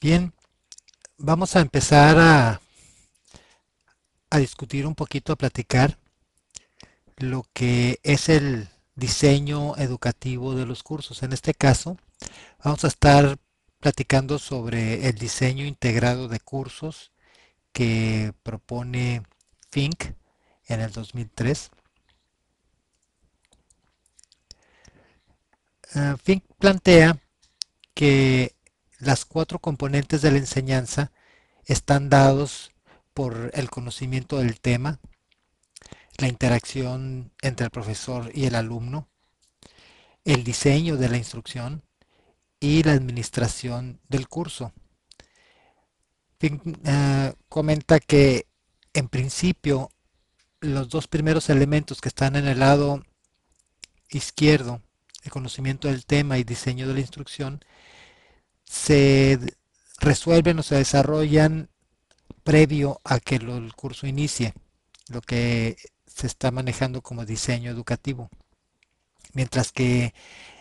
Bien, vamos a empezar a, a discutir un poquito, a platicar lo que es el diseño educativo de los cursos. En este caso, vamos a estar platicando sobre el diseño integrado de cursos que propone Fink en el 2003. Uh, Fink plantea que las cuatro componentes de la enseñanza están dados por el conocimiento del tema, la interacción entre el profesor y el alumno, el diseño de la instrucción y la administración del curso. Uh, comenta que en principio los dos primeros elementos que están en el lado izquierdo, el conocimiento del tema y diseño de la instrucción, se resuelven o se desarrollan previo a que el curso inicie, lo que se está manejando como diseño educativo. Mientras que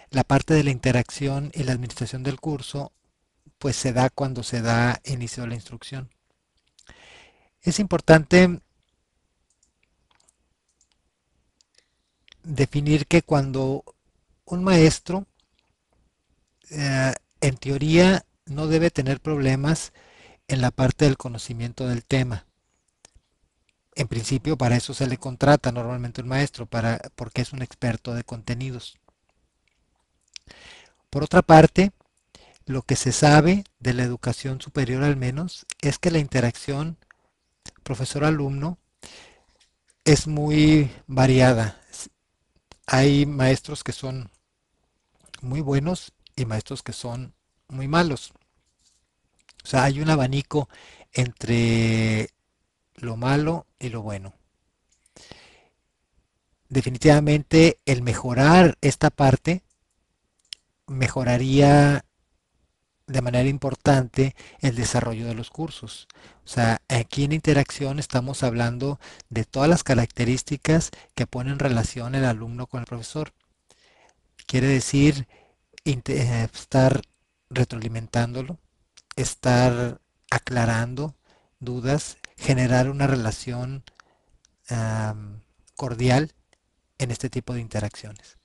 la parte de la interacción y la administración del curso, pues se da cuando se da inicio de la instrucción. Es importante definir que cuando un maestro eh, en teoría no debe tener problemas en la parte del conocimiento del tema. En principio para eso se le contrata normalmente un maestro, para, porque es un experto de contenidos. Por otra parte, lo que se sabe de la educación superior al menos es que la interacción profesor-alumno es muy variada. Hay maestros que son muy buenos y maestros que son muy malos. O sea, hay un abanico entre lo malo y lo bueno. Definitivamente el mejorar esta parte mejoraría de manera importante el desarrollo de los cursos. O sea, aquí en interacción estamos hablando de todas las características que ponen en relación el alumno con el profesor. Quiere decir estar retroalimentándolo, estar aclarando dudas, generar una relación cordial en este tipo de interacciones.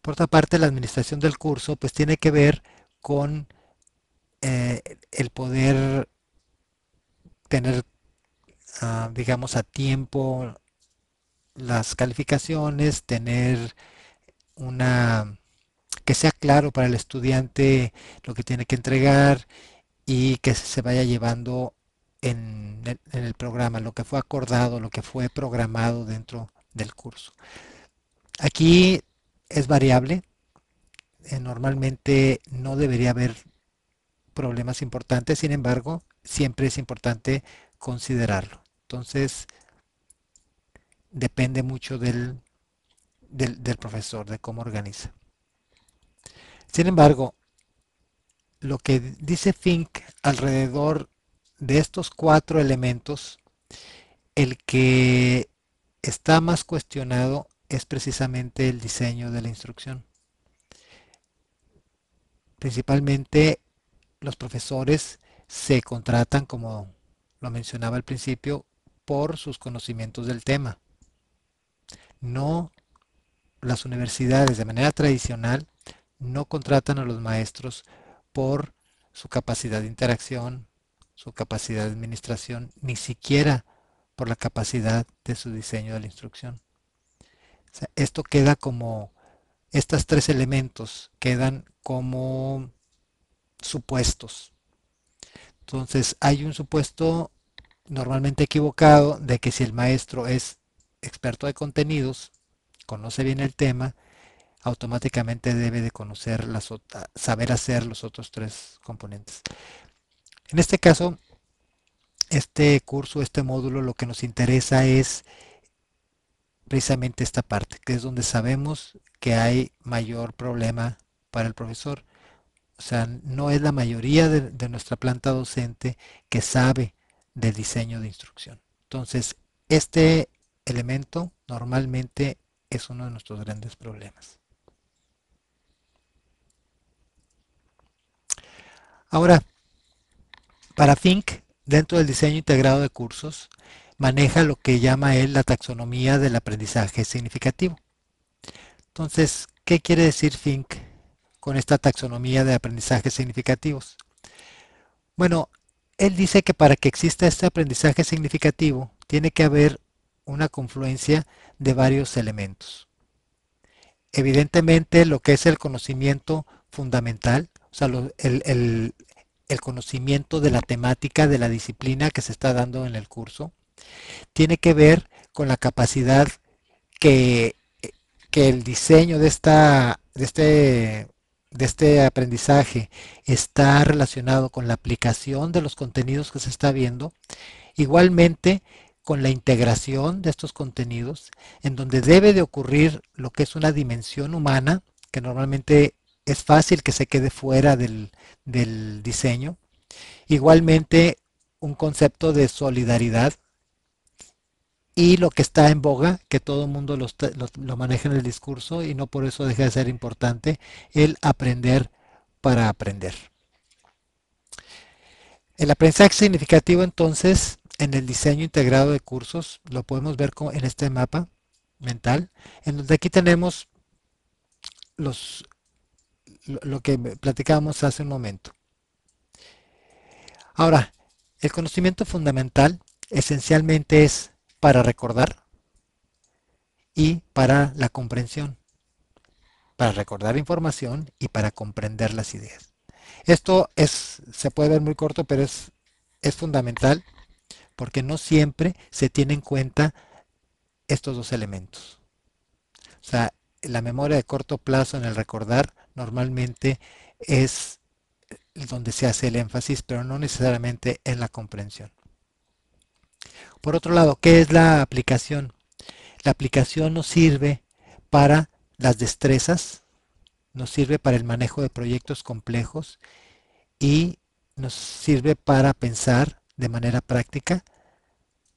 Por otra parte, la administración del curso pues tiene que ver con eh, el poder tener, ah, digamos, a tiempo las calificaciones, tener una que sea claro para el estudiante lo que tiene que entregar y que se vaya llevando en el, programa, lo que fue acordado, lo que fue programado dentro del curso. Aquí es variable, eh, normalmente no debería haber problemas importantes, sin embargo, siempre es importante considerarlo. Entonces, depende mucho del, del profesor, de cómo organiza. Sin embargo, lo que dice Fink alrededor de estos cuatro elementos, el que está más cuestionado es precisamente el diseño de la instrucción. Principalmente los profesores se contratan, como lo mencionaba al principio, por sus conocimientos del tema. No las universidades de manera tradicional no contratan a los maestros por su capacidad de interacción, su capacidad de administración, ni siquiera por la capacidad de su diseño de la instrucción. esto queda como, estos tres elementos quedan como supuestos. Entonces hay un supuesto normalmente equivocado de que si el maestro es experto de contenidos, conoce bien el tema, automáticamente debe de conocer las saber hacer los otros tres componentes. En este caso, este curso, este módulo, lo que nos interesa es precisamente esta parte, que es donde sabemos que hay mayor problema para el profesor. O sea, no es la mayoría de, de nuestra planta docente que sabe del diseño de instrucción. Entonces, este elemento normalmente es uno de nuestros grandes problemas. Ahora, Para Fink, dentro del diseño integrado de cursos, maneja lo que llama él la taxonomía del aprendizaje significativo. Entonces, ¿qué quiere decir Fink con esta taxonomía de aprendizajes significativos? Bueno, él dice que para que exista este aprendizaje significativo, tiene que haber una confluencia de varios elementos. Evidentemente, lo que es el conocimiento fundamental, o sea, el, el conocimiento de la temática, de la disciplina que se está dando en el curso, tiene que ver con la capacidad que, que el diseño de, esta, de, este, de este aprendizaje está relacionado con la aplicación de los contenidos que se está viendo, igualmente con la integración de estos contenidos, en donde debe de ocurrir lo que es una dimensión humana, que normalmente es fácil que se quede fuera del, del diseño. Igualmente, un concepto de solidaridad, y lo que está en boga, que todo el mundo lo, lo, maneja en el discurso y no por eso deja de ser importante, el aprender para aprender. El aprendizaje significativo entonces en el diseño integrado de cursos lo podemos ver en este mapa mental, en donde aquí tenemos los, lo que platicábamos hace un momento. Ahora, el conocimiento fundamental esencialmente es para recordar y para la comprensión. Para recordar información y para comprender las ideas. Esto es, se puede ver muy corto, pero es, es fundamental porque no siempre se tiene en cuenta estos dos elementos. O sea, la memoria de corto plazo en el recordar normalmente es donde se hace el énfasis, pero no necesariamente en la comprensión. Por otro lado, ¿qué es la aplicación? La aplicación nos sirve para las destrezas, nos sirve para el manejo de proyectos complejos y nos sirve para pensar de manera práctica,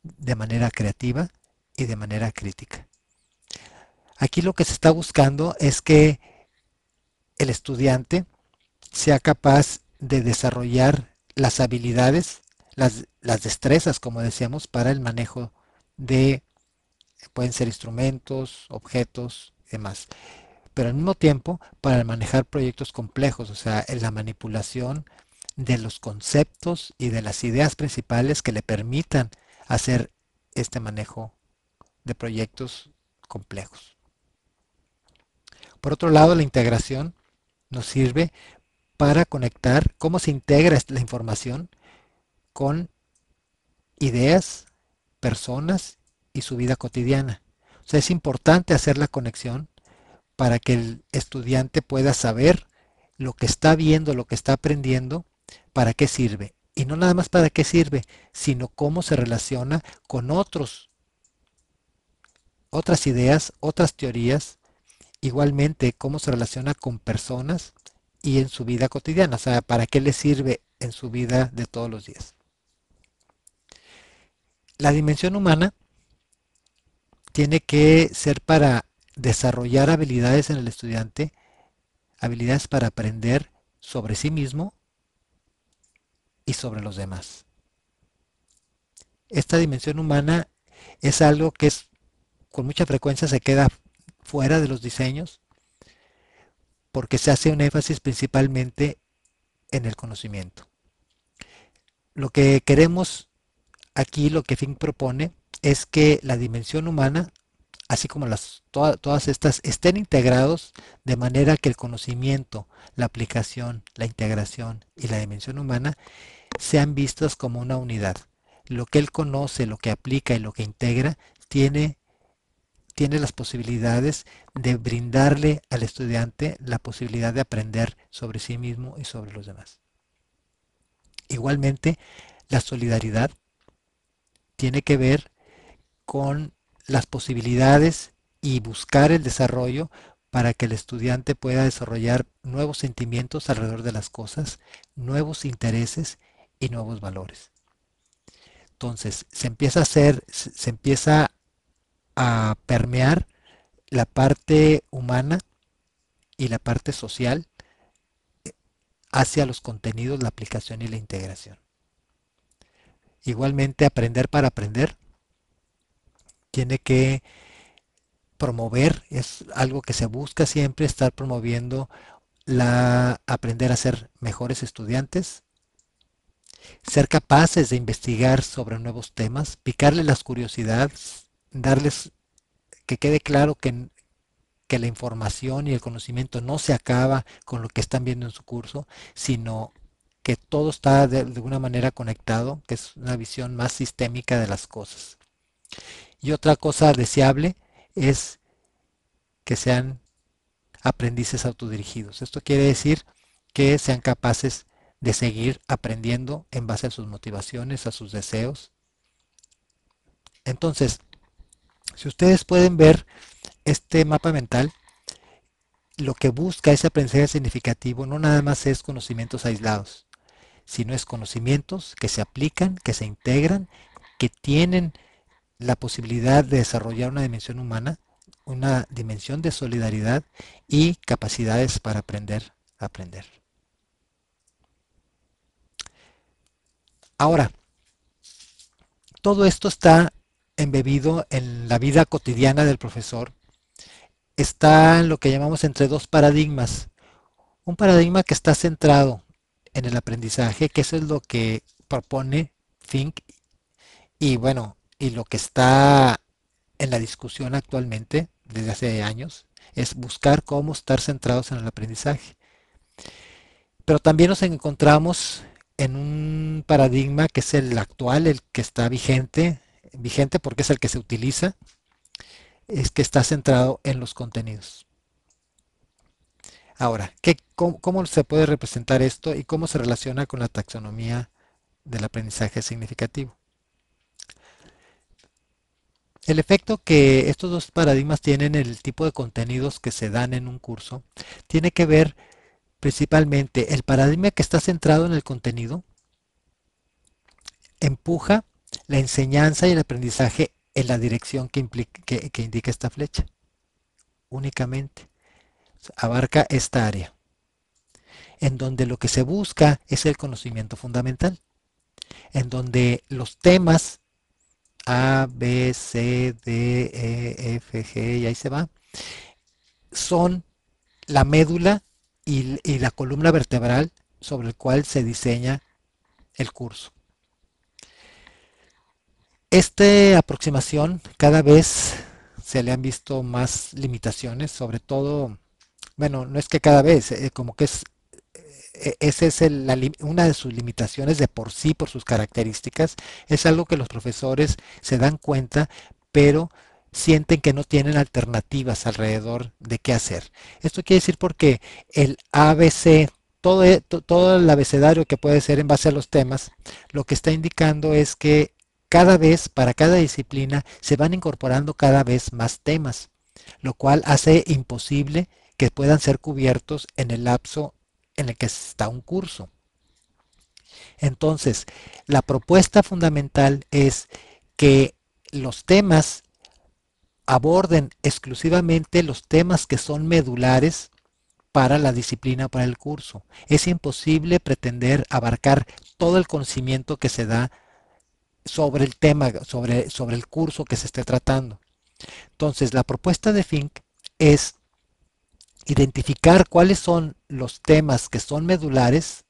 de manera creativa y de manera crítica. Aquí lo que se está buscando es que el estudiante sea capaz de desarrollar las habilidades las, destrezas, como decíamos, para el manejo de, pueden ser instrumentos, objetos, demás. Pero al mismo tiempo, para manejar proyectos complejos, o sea, la manipulación de los conceptos y de las ideas principales que le permitan hacer este manejo de proyectos complejos. Por otro lado, la integración nos sirve para conectar cómo se integra la información con ideas, personas y su vida cotidiana. O sea, es importante hacer la conexión para que el estudiante pueda saber lo que está viendo, lo que está aprendiendo, para qué sirve. Y no nada más para qué sirve, sino cómo se relaciona con otros, otras ideas, otras teorías, igualmente cómo se relaciona con personas y en su vida cotidiana, o sea, para qué le sirve en su vida de todos los días. La dimensión humana tiene que ser para desarrollar habilidades en el estudiante, habilidades para aprender sobre sí mismo y sobre los demás. Esta dimensión humana es algo que es, con mucha frecuencia se queda fuera de los diseños porque se hace un énfasis principalmente en el conocimiento. Lo que queremos aquí lo que Fink propone es que la dimensión humana, así como las, todas estas, estén integrados de manera que el conocimiento, la aplicación, la integración y la dimensión humana sean vistas como una unidad. Lo que él conoce, lo que aplica y lo que integra tiene, tiene las posibilidades de brindarle al estudiante la posibilidad de aprender sobre sí mismo y sobre los demás. Igualmente, la solidaridad tiene que ver con las posibilidades y buscar el desarrollo para que el estudiante pueda desarrollar nuevos sentimientos alrededor de las cosas, nuevos intereses y nuevos valores. Entonces, se empieza a hacer, se empieza a permear la parte humana y la parte social hacia los contenidos, la aplicación y la integración. igualmente aprender para aprender. Tiene que promover, es algo que se busca siempre, estar promoviendo la aprender a ser mejores estudiantes, ser capaces de investigar sobre nuevos temas, picarle las curiosidades, darles que quede claro que, que la información y el conocimiento no se acaba con lo que están viendo en su curso, sino que todo está de, alguna manera conectado, que es una visión más sistémica de las cosas. Y otra cosa deseable es que sean aprendices autodirigidos. Esto quiere decir que sean capaces de seguir aprendiendo en base a sus motivaciones, a sus deseos. Entonces, si ustedes pueden ver este mapa mental, lo que busca ese aprendizaje significativo no nada más es conocimientos aislados, sino es conocimientos que se aplican, que se integran, que tienen la posibilidad de desarrollar una dimensión humana, una dimensión de solidaridad y capacidades para aprender a aprender. Ahora, todo esto está embebido en la vida cotidiana del profesor. Está en lo que llamamos entre dos paradigmas. Un paradigma que está centrado en el aprendizaje, que eso es lo que propone Fink, y bueno, y lo que está en la discusión actualmente, desde hace años, es buscar cómo estar centrados en el aprendizaje. Pero también nos encontramos en un paradigma que es el actual, el que está vigente, vigente porque es el que se utiliza, es que está centrado en los contenidos. Ahora, ¿qué, cómo, cómo, se puede representar esto y cómo se relaciona con la taxonomía del aprendizaje significativo? El efecto que estos dos paradigmas tienen en el tipo de contenidos que se dan en un curso tiene que ver principalmente el paradigma que está centrado en el contenido empuja la enseñanza y el aprendizaje en la dirección que, indica esta flecha. Únicamente. Abarca esta área. En donde lo que se busca es el conocimiento fundamental. En donde los temas A, B, C, D, E, F, G, y ahí se va, son la médula y, y la columna vertebral sobre el cual se diseña el curso. Esta aproximación cada vez se le han visto más limitaciones, sobre todo, bueno, no es que cada vez, eh, como que es, eh, esa es una de sus limitaciones de por sí, por sus características, es algo que los profesores se dan cuenta, pero sienten que no tienen alternativas alrededor de qué hacer. Esto quiere decir porque el ABC, e, todo el abecedario que puede ser en base a los temas, lo que está indicando es que cada vez, para cada disciplina, se van incorporando cada vez más temas, lo cual hace imposible que puedan ser cubiertos en el lapso en el que está un curso. Entonces, la propuesta fundamental es que los temas aborden exclusivamente los temas que son medulares para la disciplina, para el curso. Es imposible pretender abarcar todo el conocimiento que se da sobre el tema, sobre, sobre el curso que se esté tratando. Entonces, la propuesta de Fink es identificar cuáles son los temas que son medulares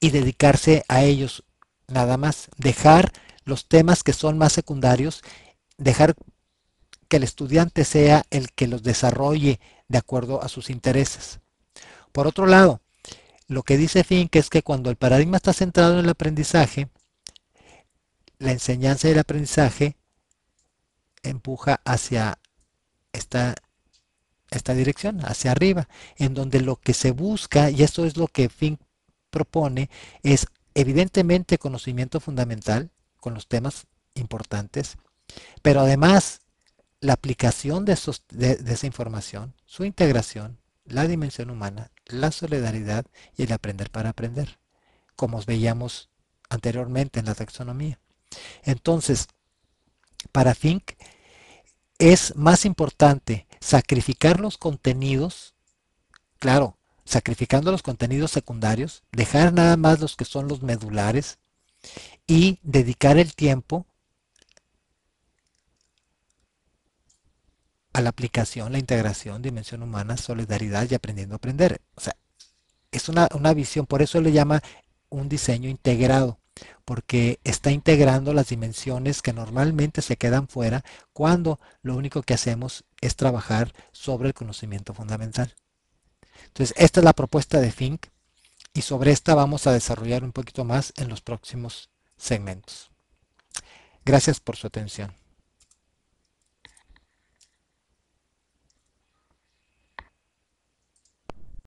y dedicarse a ellos nada más. Dejar los temas que son más secundarios, dejar que el estudiante sea el que los desarrolle de acuerdo a sus intereses. Por otro lado, lo que dice Fink es que cuando el paradigma está centrado en el aprendizaje, la enseñanza y el aprendizaje empuja hacia esta, esta dirección, hacia arriba, en donde lo que se busca, y esto es lo que Fink propone, es evidentemente conocimiento fundamental, con los temas importantes, pero además la aplicación de, esos, de, de esa información, su integración, la dimensión humana, la solidaridad y el aprender para aprender, como os veíamos anteriormente en la taxonomía. Entonces, para Fink es más importante sacrificar los contenidos, claro, sacrificando los contenidos secundarios, dejar nada más los que son los medulares y dedicar el tiempo a la aplicación, la integración, dimensión humana, solidaridad y aprendiendo a aprender. O sea, es una, una visión, por eso le llama un diseño integrado, porque está integrando las dimensiones que normalmente se quedan fuera cuando lo único que hacemos es trabajar sobre el conocimiento fundamental. Entonces, esta es la propuesta de Fink y sobre esta vamos a desarrollar un poquito más en los próximos segmentos. Gracias por su atención.